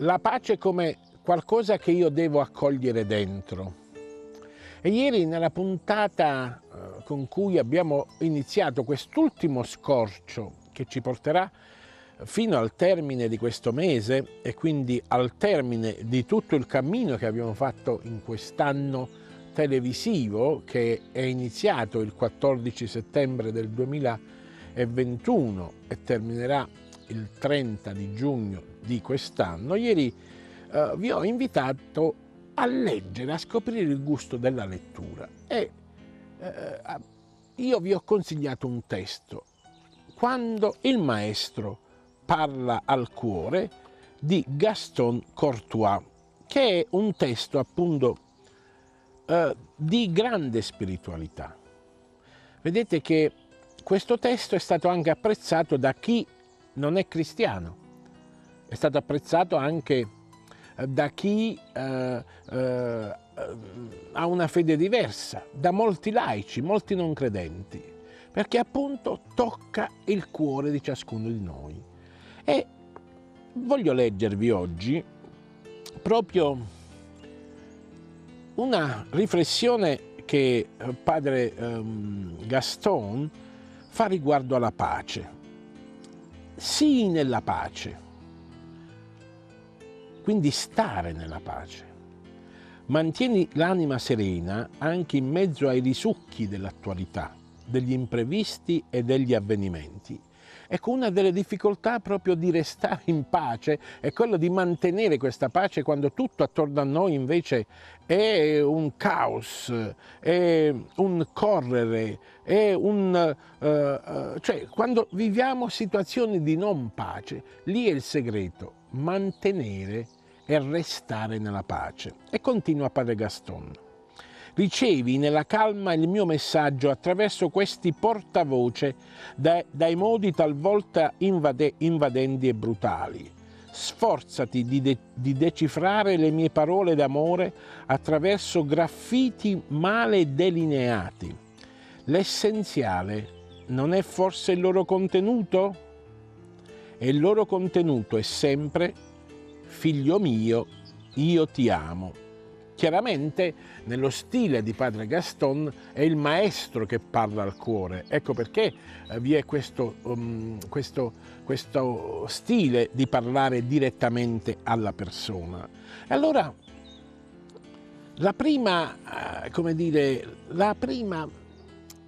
la pace come qualcosa che io devo accogliere dentro. E ieri nella puntata eh, con cui abbiamo iniziato quest'ultimo scorcio che ci porterà fino al termine di questo mese e quindi al termine di tutto il cammino che abbiamo fatto in quest'anno televisivo che è iniziato il 14 settembre del 2021 e terminerà il 30 di giugno di quest'anno, ieri eh, vi ho invitato a leggere, a scoprire il gusto della lettura e eh, io vi ho consigliato un testo, quando il maestro parla al cuore di Gaston Courtois, che è un testo appunto eh, di grande spiritualità. Vedete che questo testo è stato anche apprezzato da chi non è cristiano, è stato apprezzato anche eh, da chi eh, eh, ha una fede diversa, da molti laici, molti non credenti, perché appunto tocca il cuore di ciascuno di noi. E voglio leggervi oggi proprio una riflessione che eh, padre um, Gaston fa riguardo alla pace. Sii nella pace, quindi stare nella pace. Mantieni l'anima serena anche in mezzo ai risucchi dell'attualità, degli imprevisti e degli avvenimenti. Ecco, una delle difficoltà proprio di restare in pace è quella di mantenere questa pace quando tutto attorno a noi invece è un caos, è un correre, è un... Uh, uh, cioè quando viviamo situazioni di non pace, lì è il segreto, mantenere e restare nella pace. E continua Padre Gaston. Ricevi nella calma il mio messaggio attraverso questi portavoce dai, dai modi talvolta invade, invadenti e brutali. Sforzati di, de, di decifrare le mie parole d'amore attraverso graffiti male delineati. L'essenziale non è forse il loro contenuto? E il loro contenuto è sempre figlio mio, io ti amo. Chiaramente nello stile di padre Gaston è il maestro che parla al cuore, ecco perché eh, vi è questo, um, questo, questo stile di parlare direttamente alla persona. Allora la prima, eh, come dire, la prima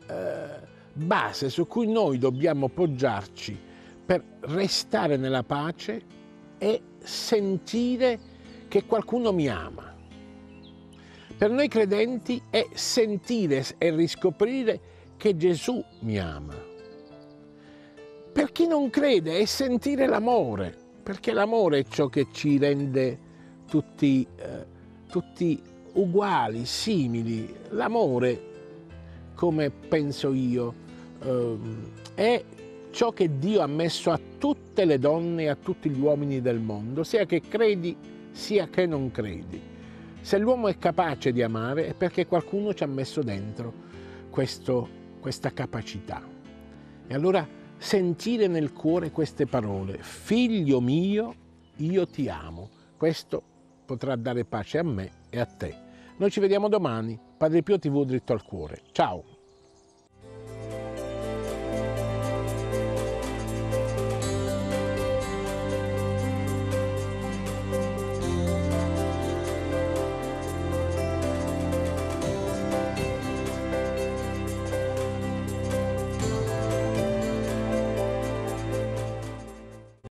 eh, base su cui noi dobbiamo poggiarci per restare nella pace è sentire che qualcuno mi ama. Per noi credenti è sentire e riscoprire che Gesù mi ama. Per chi non crede è sentire l'amore, perché l'amore è ciò che ci rende tutti, eh, tutti uguali, simili. L'amore, come penso io, eh, è ciò che Dio ha messo a tutte le donne e a tutti gli uomini del mondo, sia che credi sia che non credi. Se l'uomo è capace di amare è perché qualcuno ci ha messo dentro questo, questa capacità. E allora sentire nel cuore queste parole, figlio mio, io ti amo, questo potrà dare pace a me e a te. Noi ci vediamo domani, Padre Pio TV dritto al cuore. Ciao!